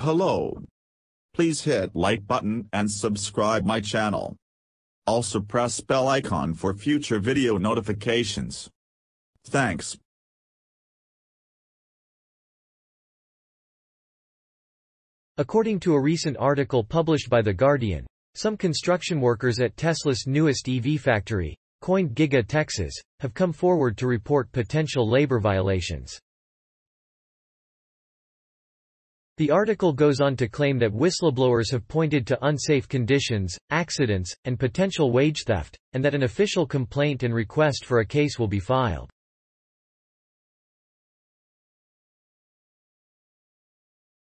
Hello. Please hit like button and subscribe my channel. Also press bell icon for future video notifications. Thanks. According to a recent article published by The Guardian, some construction workers at Tesla's newest EV factory, coined Giga Texas, have come forward to report potential labor violations. The article goes on to claim that whistleblowers have pointed to unsafe conditions, accidents, and potential wage theft, and that an official complaint and request for a case will be filed.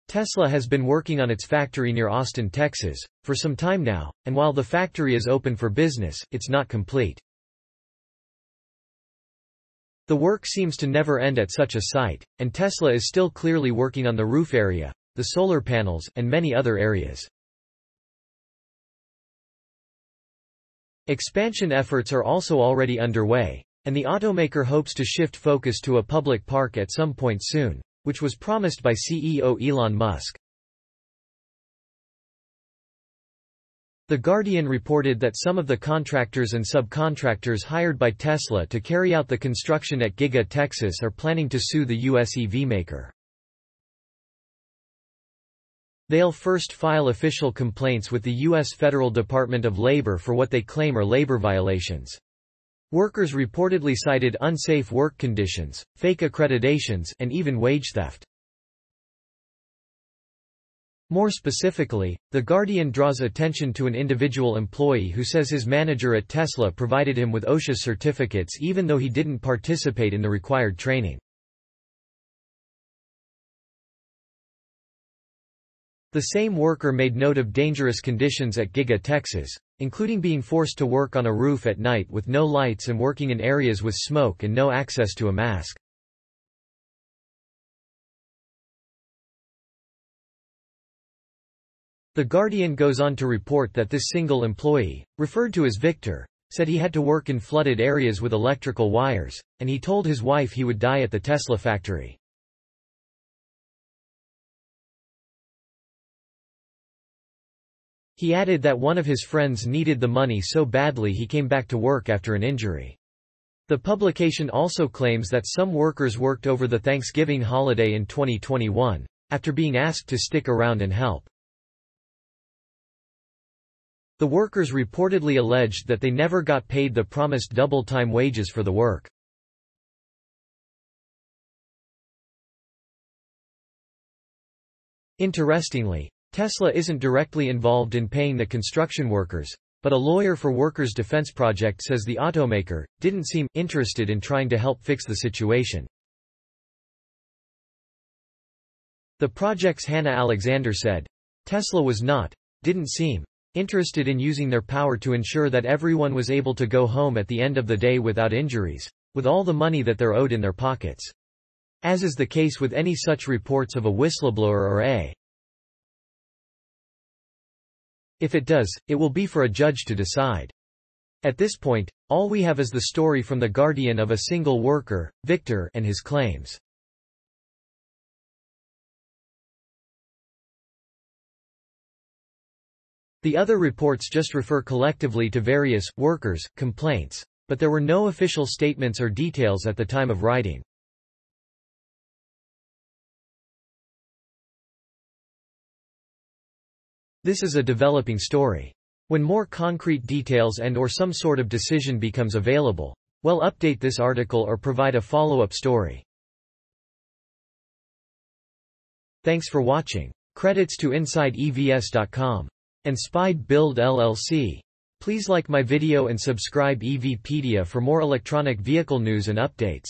Tesla has been working on its factory near Austin, Texas, for some time now, and while the factory is open for business, it's not complete. The work seems to never end at such a site, and Tesla is still clearly working on the roof area, the solar panels, and many other areas. Expansion efforts are also already underway, and the automaker hopes to shift focus to a public park at some point soon which was promised by CEO Elon Musk. The Guardian reported that some of the contractors and subcontractors hired by Tesla to carry out the construction at Giga Texas are planning to sue the US EV maker. They'll first file official complaints with the U.S. Federal Department of Labor for what they claim are labor violations. Workers reportedly cited unsafe work conditions, fake accreditations, and even wage theft. More specifically, The Guardian draws attention to an individual employee who says his manager at Tesla provided him with OSHA certificates even though he didn't participate in the required training. The same worker made note of dangerous conditions at Giga Texas, including being forced to work on a roof at night with no lights and working in areas with smoke and no access to a mask. The Guardian goes on to report that this single employee, referred to as Victor, said he had to work in flooded areas with electrical wires, and he told his wife he would die at the Tesla factory. He added that one of his friends needed the money so badly he came back to work after an injury. The publication also claims that some workers worked over the Thanksgiving holiday in 2021, after being asked to stick around and help. The workers reportedly alleged that they never got paid the promised double-time wages for the work. Interestingly, Tesla isn't directly involved in paying the construction workers, but a lawyer for Workers' Defense Project says the automaker didn't seem interested in trying to help fix the situation. The project's Hannah Alexander said, Tesla was not, didn't seem, interested in using their power to ensure that everyone was able to go home at the end of the day without injuries, with all the money that they're owed in their pockets. As is the case with any such reports of a whistleblower or a if it does, it will be for a judge to decide. At this point, all we have is the story from The Guardian of a single worker, Victor, and his claims. The other reports just refer collectively to various workers' complaints, but there were no official statements or details at the time of writing. This is a developing story. When more concrete details and or some sort of decision becomes available, we'll update this article or provide a follow-up story. Thanks for watching. Credits to InsideEVS.com and Spied Build LLC. Please like my video and subscribe EVpedia for more electronic vehicle news and updates.